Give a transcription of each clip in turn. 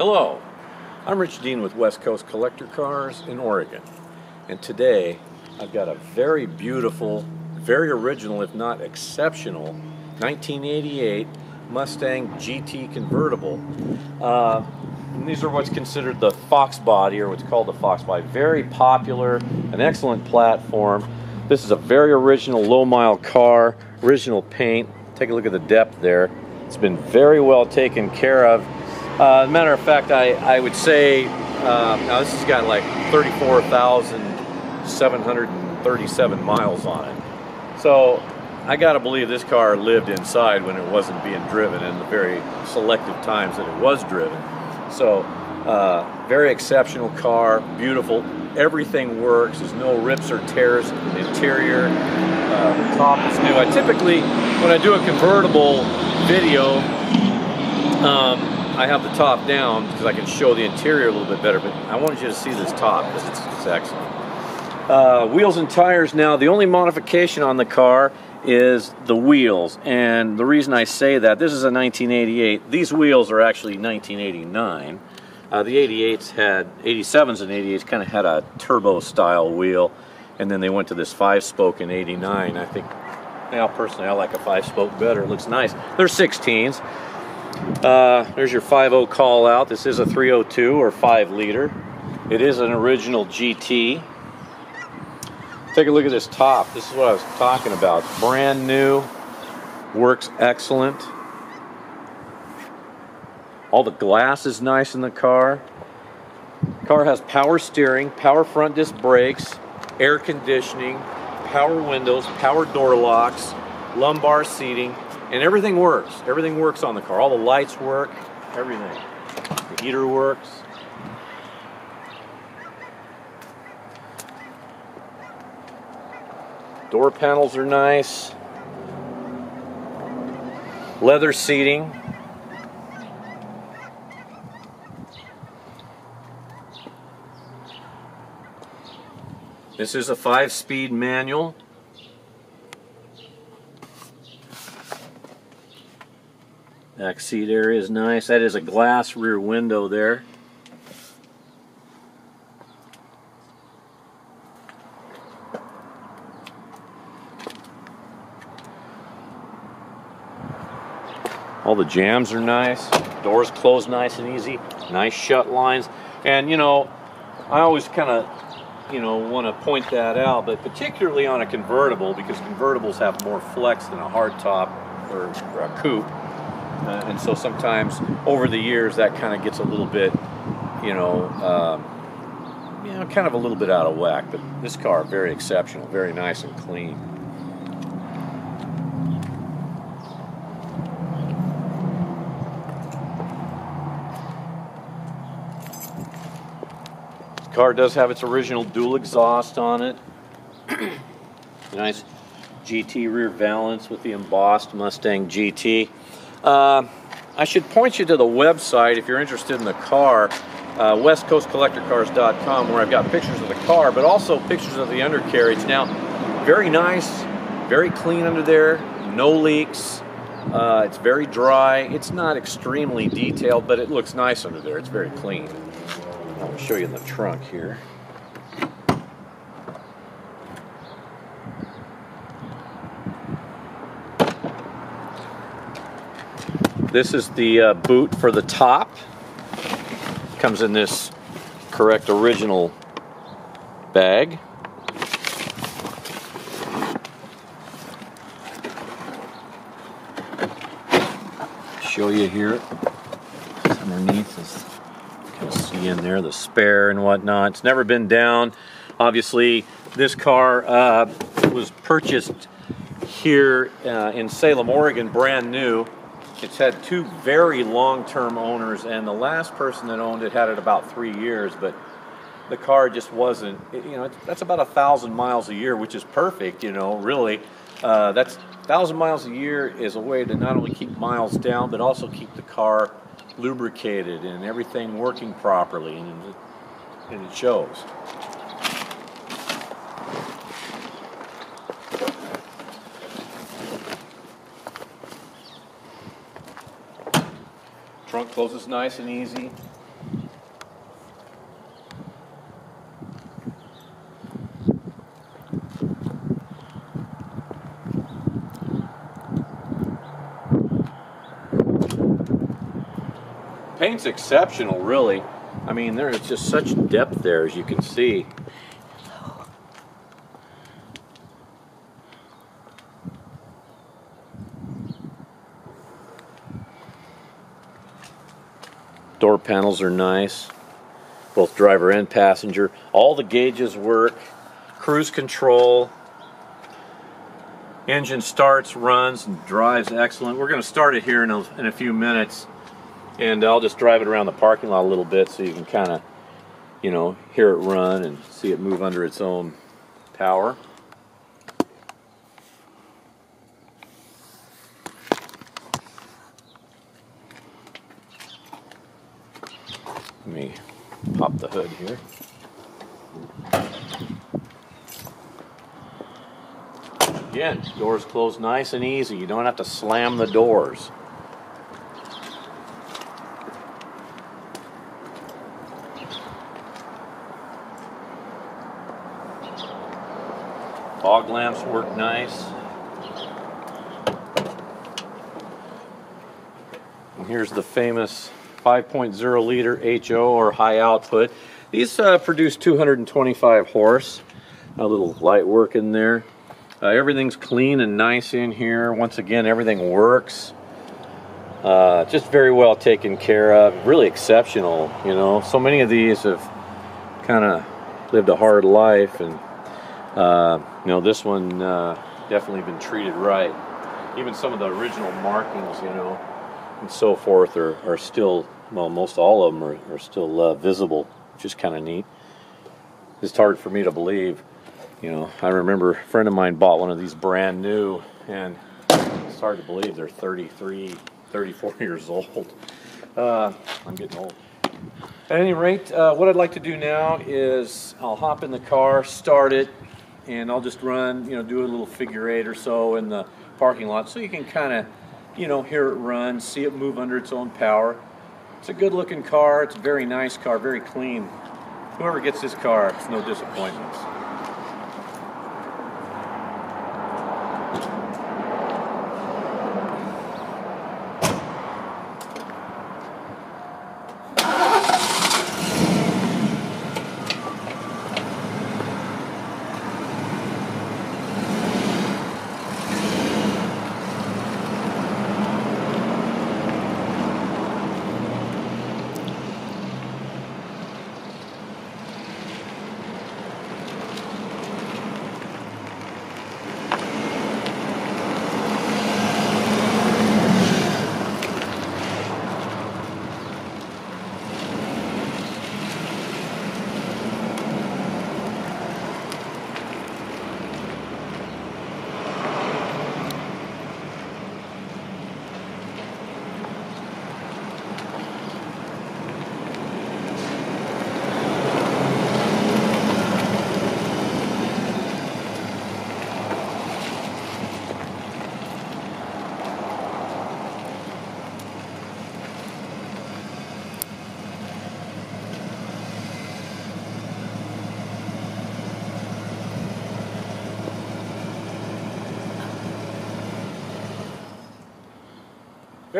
Hello, I'm Rich Dean with West Coast Collector Cars in Oregon, and today I've got a very beautiful, very original, if not exceptional, 1988 Mustang GT convertible. Uh, these are what's considered the Fox body, or what's called the Fox body. Very popular, an excellent platform. This is a very original low mile car, original paint. Take a look at the depth there. It's been very well taken care of. Uh, matter of fact, I, I would say uh, now this has got like 34,737 miles on it. So I got to believe this car lived inside when it wasn't being driven in the very selective times that it was driven. So uh, very exceptional car, beautiful. Everything works. There's no rips or tears in the interior. Uh, the top is new. I typically, when I do a convertible video, um, I have the top down because I can show the interior a little bit better, but I wanted you to see this top because it's, it's, excellent. Uh, wheels and tires now, the only modification on the car is the wheels. And the reason I say that, this is a 1988. These wheels are actually 1989. Uh, the 88s had, 87s and 88s kind of had a turbo style wheel. And then they went to this five spoke in 89. I think, now personally, I like a five spoke better. It looks nice. They're 16s. Uh, there's your 5.0 call out. This is a 302 or 5 liter. It is an original GT. Take a look at this top. This is what I was talking about. Brand new. Works excellent. All the glass is nice in the car. Car has power steering, power front disc brakes, air conditioning, power windows, power door locks, lumbar seating, and everything works. Everything works on the car. All the lights work, everything. The heater works. Door panels are nice. Leather seating. This is a five speed manual. Back seat area is nice. That is a glass rear window there. All the jambs are nice. Doors close nice and easy. Nice shut lines. And you know, I always kind of, you know, want to point that out, but particularly on a convertible because convertibles have more flex than a hardtop or, or a coupe. Uh, and so sometimes over the years that kind of gets a little bit, you know, um, you know, kind of a little bit out of whack. But this car, very exceptional, very nice and clean. Car does have its original dual exhaust on it. nice GT rear valance with the embossed Mustang GT. Uh, I should point you to the website if you're interested in the car, uh, westcoastcollectorcars.com, where I've got pictures of the car, but also pictures of the undercarriage. Now, very nice, very clean under there, no leaks. Uh, it's very dry. It's not extremely detailed, but it looks nice under there. It's very clean. I'll show you in the trunk here. This is the uh, boot for the top. Comes in this correct original bag. Show you here underneath this kind of see in there the spare and whatnot. It's never been down. Obviously, this car uh, was purchased here uh, in Salem, Oregon, brand new. It's had two very long-term owners, and the last person that owned it had it about three years, but the car just wasn't. You know, that's about a thousand miles a year, which is perfect. You know, really, uh, that's thousand miles a year is a way to not only keep miles down, but also keep the car lubricated and everything working properly, and and it shows. Trunk closes nice and easy. Paint's exceptional, really. I mean, there is just such depth there, as you can see. Door panels are nice, both driver and passenger. All the gauges work. Cruise control. Engine starts, runs, and drives excellent. We're going to start it here in a, in a few minutes, and I'll just drive it around the parking lot a little bit so you can kind of, you know, hear it run and see it move under its own power. The here. Again, doors close nice and easy. You don't have to slam the doors. Fog lamps work nice. And here's the famous 5.0 liter HO or high output. These uh, produce 225 horse. A little light work in there. Uh, everything's clean and nice in here. Once again, everything works. Uh, just very well taken care of. Really exceptional, you know. So many of these have kind of lived a hard life, and uh, you know this one uh, definitely been treated right. Even some of the original markings, you know, and so forth are, are still, well, most all of them are, are still uh, visible, which is kind of neat. It's hard for me to believe. You know, I remember a friend of mine bought one of these brand new, and it's hard to believe they're 33, 34 years old. Uh, I'm getting old. At any rate, uh, what I'd like to do now is I'll hop in the car, start it, and I'll just run, you know, do a little figure eight or so in the parking lot so you can kind of you know, hear it run, see it move under its own power. It's a good looking car. It's a very nice car, very clean. Whoever gets this car, it's no disappointments.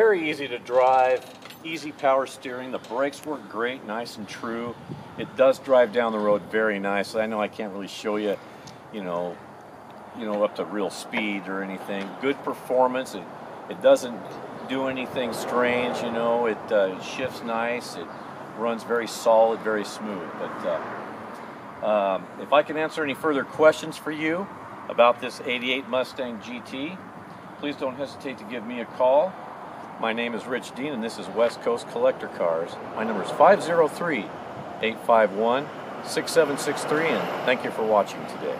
Very easy to drive, easy power steering. The brakes work great, nice and true. It does drive down the road very nicely. I know I can't really show you, you know, you know, up to real speed or anything. Good performance. It, it doesn't do anything strange, you know. It uh, shifts nice. It runs very solid, very smooth. But uh, um, if I can answer any further questions for you about this 88 Mustang GT, please don't hesitate to give me a call. My name is Rich Dean, and this is West Coast Collector Cars. My number is 503 851 6763, and thank you for watching today.